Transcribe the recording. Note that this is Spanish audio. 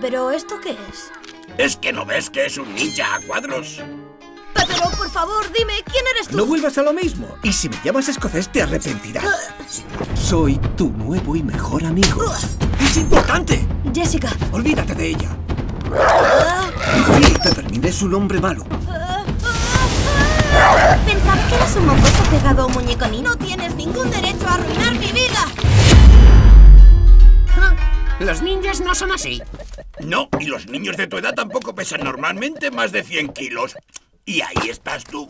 Pero, ¿esto qué es? ¿Es que no ves que es un ninja a cuadros? Pero, por favor, dime, ¿quién eres tú? No vuelvas a lo mismo. Y si me llamas escocés, te arrepentirás. Soy tu nuevo y mejor amigo. ¡Es importante! Jessica. Olvídate de ella. Sí, Peppermint es un hombre malo. Pensaba que eras un mocoso pegado a un muñeco ni no tienes ningún derecho Los ninjas no son así. No, y los niños de tu edad tampoco pesan normalmente más de 100 kilos. Y ahí estás tú.